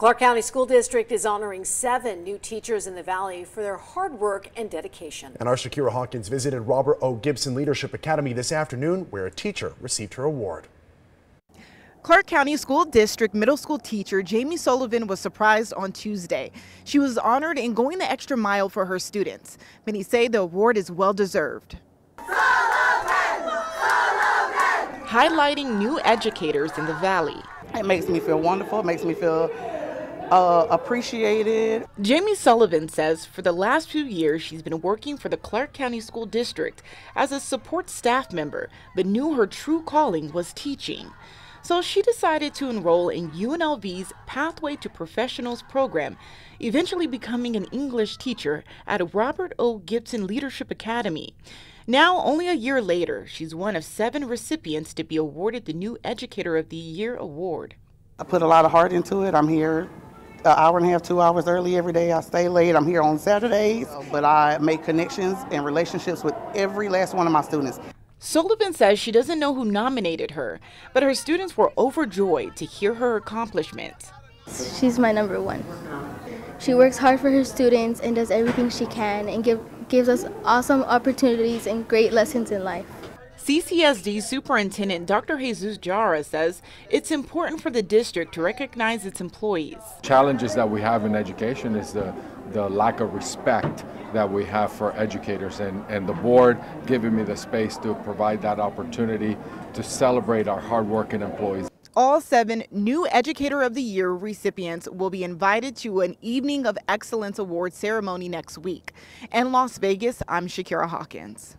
Clark County School District is honoring seven new teachers in the Valley for their hard work and dedication. And our Shakira Hawkins visited Robert O. Gibson Leadership Academy this afternoon, where a teacher received her award. Clark County School District middle school teacher Jamie Sullivan was surprised on Tuesday. She was honored in going the extra mile for her students. Many say the award is well deserved. Highlighting new educators in the Valley. It makes me feel wonderful. It makes me feel uh, appreciated. Jamie Sullivan says for the last few years she's been working for the Clark County School District as a support staff member, but knew her true calling was teaching. So she decided to enroll in UNLV's Pathway to Professionals program, eventually becoming an English teacher at Robert O. Gibson Leadership Academy. Now, only a year later, she's one of seven recipients to be awarded the New Educator of the Year award. I put a lot of heart into it. I'm here an hour and a half, two hours early every day. I stay late. I'm here on Saturdays, oh, but I make connections and relationships with every last one of my students. Sullivan says she doesn't know who nominated her, but her students were overjoyed to hear her accomplishments. She's my number one. She works hard for her students and does everything she can and give, gives us awesome opportunities and great lessons in life. CCSD Superintendent Dr. Jesus Jara says it's important for the district to recognize its employees. Challenges that we have in education is the, the lack of respect that we have for educators and, and the board giving me the space to provide that opportunity to celebrate our hardworking employees. All seven new Educator of the Year recipients will be invited to an Evening of Excellence Award ceremony next week. In Las Vegas, I'm Shakira Hawkins.